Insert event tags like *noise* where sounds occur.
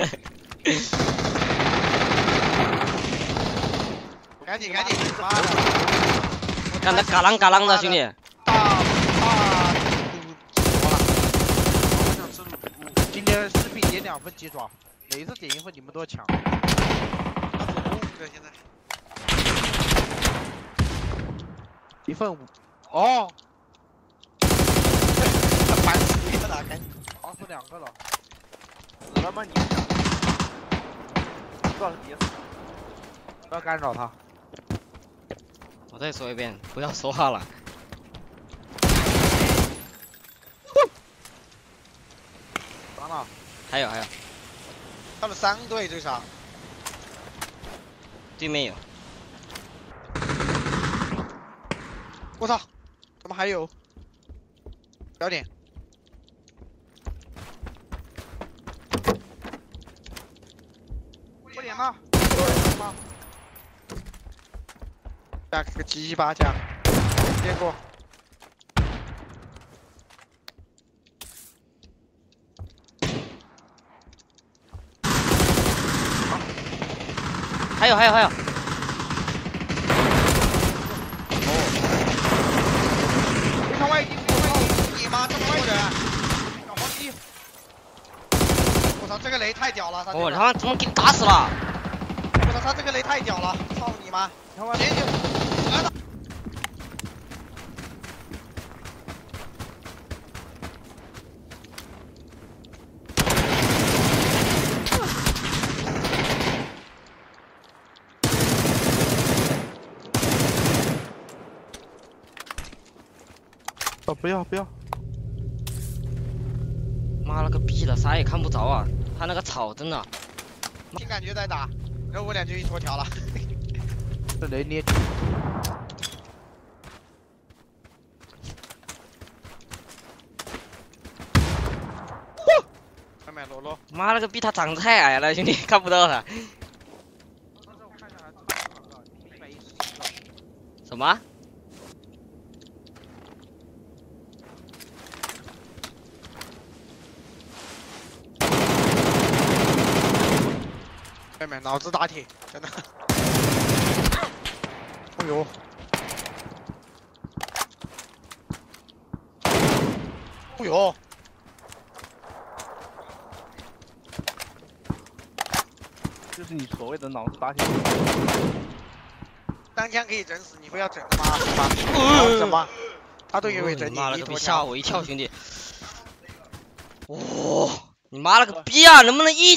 *laughs* 赶紧赶紧，妈的！干得嘎啷嘎啷的，兄弟。大大赌了，想吃卤今天视频点两份鸡爪，每次点一份你们都要抢。五个现在。一份五。哦。烦死了，赶紧。好，是两个了。死了吗你？告诉你，不要干扰他。我再说一遍，不要说话了。完了。还有还有。他们三队最少。对面有。我操！怎么还有？标点。点吗？加个鸡巴加，见过。还有还有还有。非这个雷太屌了！我他妈怎么给你打死了？我操，他这个雷太屌了！操你妈！直接就来了。哦，不要不要！妈了个逼的，啥也看不着啊！他那个草真的。凭感觉在打，然后我俩就一坨条了。这雷捏。外面罗罗。妈了个逼，他长得太矮了，兄弟看不到他。什么？外面脑子打铁，真的。哎呦！哎呦！就是你所谓的脑子打铁。单枪可以整死你，不要整吗？是吧？什么？他都以为整你，妈了个逼，吓我一跳，兄弟！哇！你妈了个逼啊！能不能一？